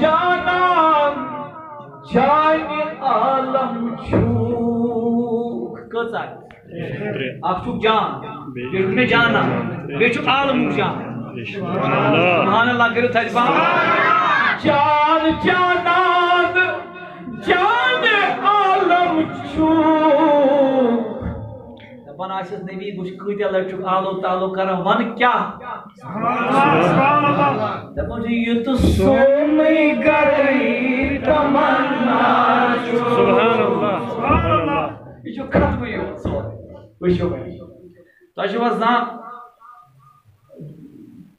جانان جانی عالم چھوک کۭژاہ اکھ جان۔ مےٚ جانا۔ بیٚیہِ چھُکھ عالمُک جان۔ سبحان اللہ کٔرِو تھدِ پہم جان جانان جان عالم چھوک دپان آسٮ۪س نبی بہٕ چھُس کۭتیاہ لٹہِ چھُکھ آلو تالو کران وَن کیٛاہ یہِ تہٕ سونٕے گرٕے تمنا چھُ یہِ چھُ ختمٕے یوت سورُے وٕچھِو وۄنۍ تۄہہِ چھُوا زانٛہہ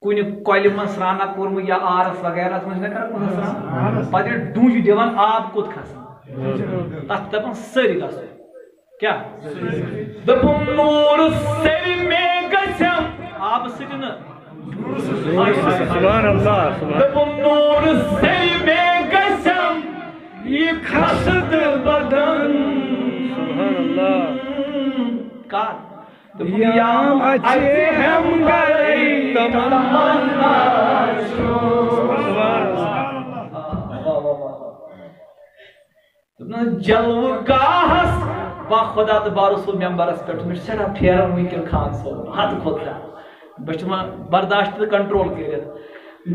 کُنہِ کۄلہِ منٛز سرٛانا کوٚرمُت یا آرس وغیرہ منٛز چھِنہ کران کُنہِ سرٛان پتہٕ چھُ دِوان آب کوٚت کھسان تتھ چھِ دپان سٲری گژھو کیٛاہ دپُن نوٗر سیٚرِ مےٚ گژھٮ۪م آبہٕ سۭتۍ نہٕ دپُن نوٗر سیٚرِ مےٚ گژھٮ۪م یہِ کھسد بدن کر دوٚپُن یام اَژِ ہٮ۪م گرٕے تمنا دوٚپنَس جلوٕ گاہس با خۄدا تہٕ با رسول ممبرس پٮ۪ٹھ مےٚ چھُ سٮ۪ٹھاہ پھیران وٕنکٮ۪ن خان صٲب حد کھۄتہٕ زیادٕ بہٕ برداشت کنٹرول کٔرِتھ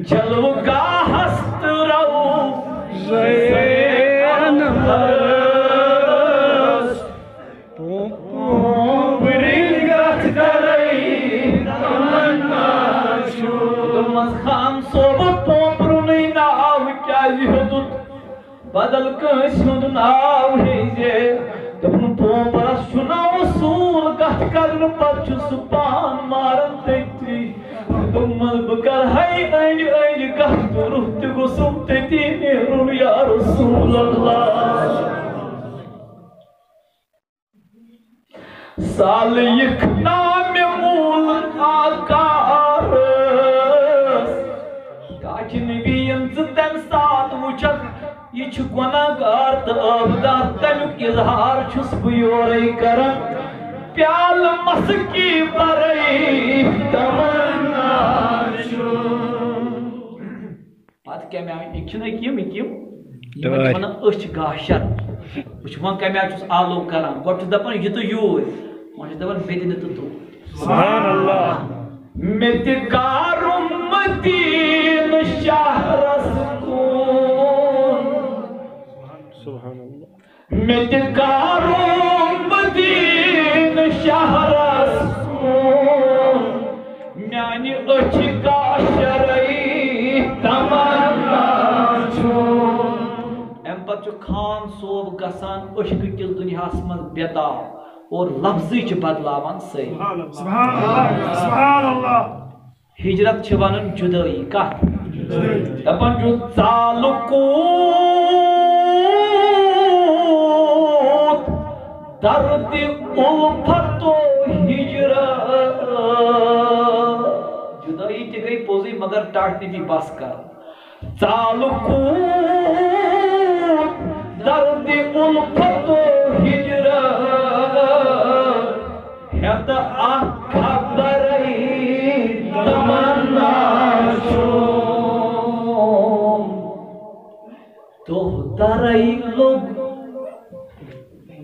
جلوٕ گاہس رو خان بدل کٲنٛسہِ ہُنٛد ناو دوٚپُن پوپرس چھُ ناو اصوٗل کتھ کرنہٕ پتہٕ چھُ سُہ پان ماران تٔتی دوٚپمس بہٕ کرٕ ہے أنٛدۍ أنٛدۍ کتھ تہٕ روح تہِ یا رسول اللہ۔ سالٕکھ نامہِ نام چھُ گۄناہگار تہٕ ٲبدار تَمیُک اِظہار چھُس بہٕ یورَے کران پیالہٕ مسکی بَرٲے تمنا پتہٕ کَمہِ یہِ چھِنہٕ یِم یِم یِمن چھِ وَنان أچھ گاشر چھُس وۄنۍ کَمہِ آیہِ چھُس آلو کران گۄڈٕ چھُس دَپان یہِ تہٕ یوٗرۍ وۄنۍ چھُس دَپان مےٚ دِ نہٕ تہٕ تو مےٚ تہِ کارُم مدیٖنہٕ شہرس کُن میانہِ أچھِ کاشرٕے تمنا چھُ اَمہِ پتہٕ چھُ خان صوب گژھان أشکہٕ کِس دُنیاہس منٛز بےتاب اور لفظٕے چھِ بدلاوان سٲری ہجرت چھِ ونان جُدٲیی کتھ دپان چھُ ژالہٕ درد اُلفتو ہجرت جُدٲیی تہِ گٔے پوٚزُے مگر ٹاٹھ نبی بس کر ژالہٕ کوٗت درد اُلفتو ہجرت ہٮ۪تہٕ اکھ خبرے تمنا چھُم دۄہ درے لوٚگ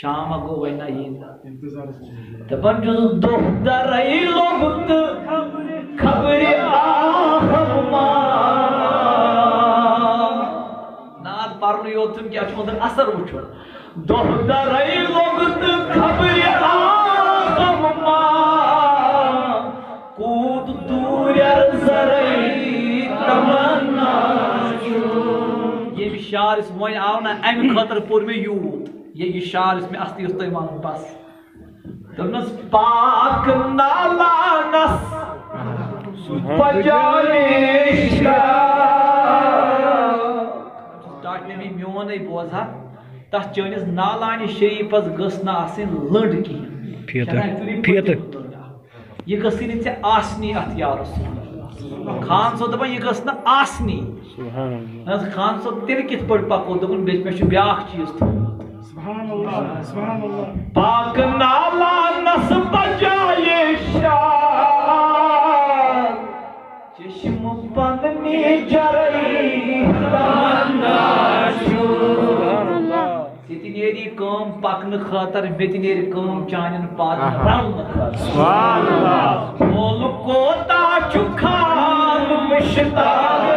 Şam'a kovayına yiyin. Taban cüzü dohda rayi logundu kabri ahma. Nar parlı yotum ki açmadan asar uçur. Dohda rayi logundu kabri ahma. ییٚمہِ شعرس وۄنۍ آو نہ اَمہِ خٲطرٕ پوٚر مےٚ یوٗت یہِ یہِ شعر یُس مےٚ اصلی تۄہہِ وَنُن بس۔ دوٚپنَس پاک نالانس بجانے ٹاٹھ نبی میونٕے بوزہا تتھ چٲنِس نالانہِ شریٖفس گٔژھ نہٕ آسٕنۍ لٔنٛڈ کِہیٖنۍ یہِ گٔژھٕے نہٕ ژےٚ آسنی اتھ یارس خان صٲب دپان یہِ نہ حظ خان صٲب تیٚلہِ کِتھ پٲٹھۍ پکو دوٚپُن بیٚیہِ مےٚ چھُ بیٛاکھ چیٖز اللہ پاک نالا نس بجائے شاد چشم جرئی کٲم پکنہٕ خٲطرٕ تہِ نیرِ کٲم چانٮ۪ن پادن رلنہٕ خٲطرٕ شتاب